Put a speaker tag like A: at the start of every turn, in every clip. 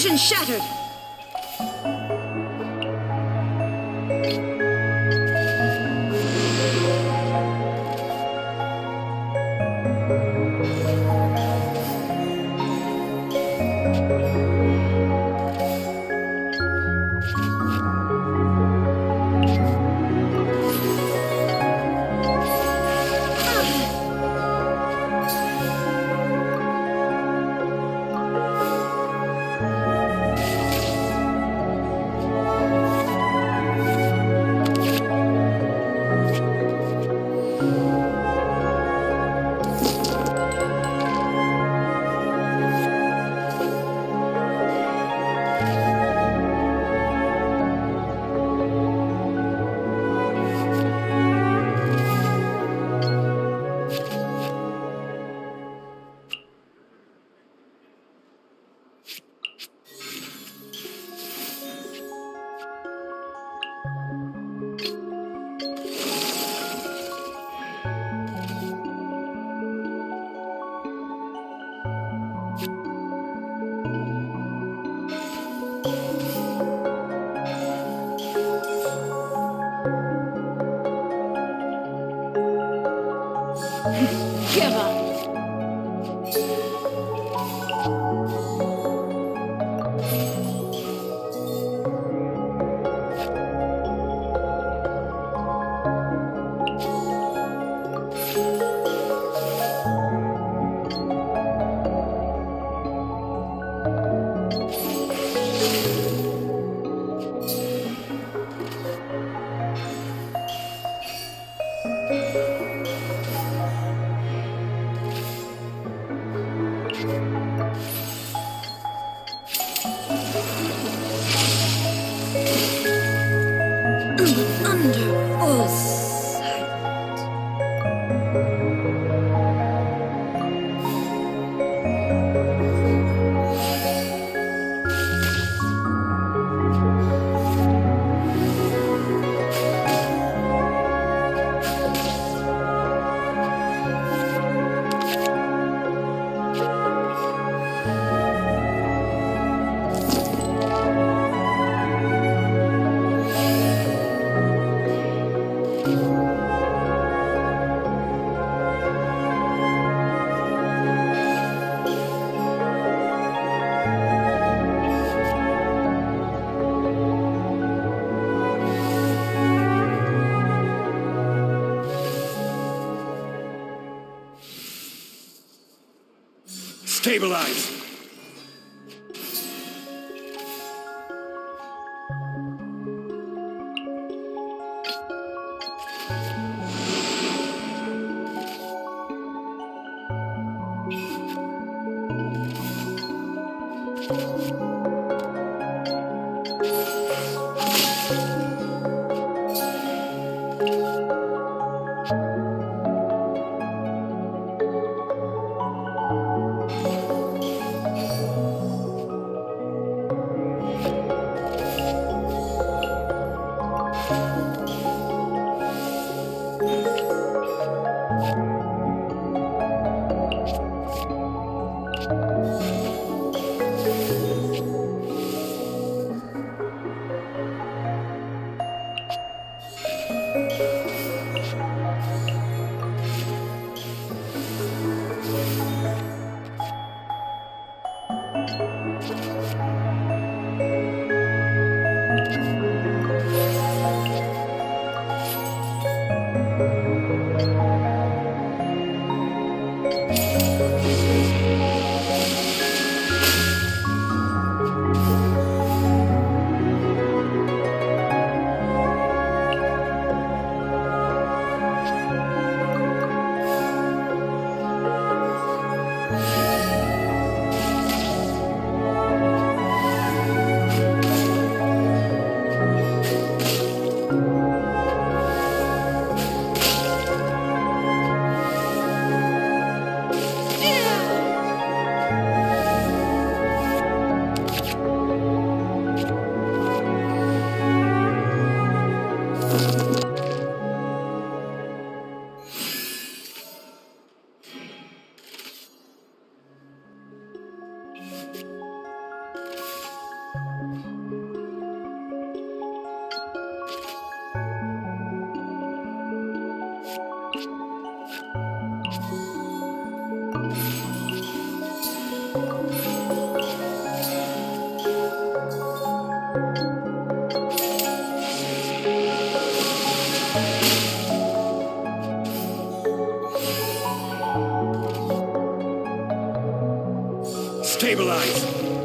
A: Illusion shattered! Give up! Stabilize! 嗯。
B: Stabilize!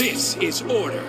B: This is order.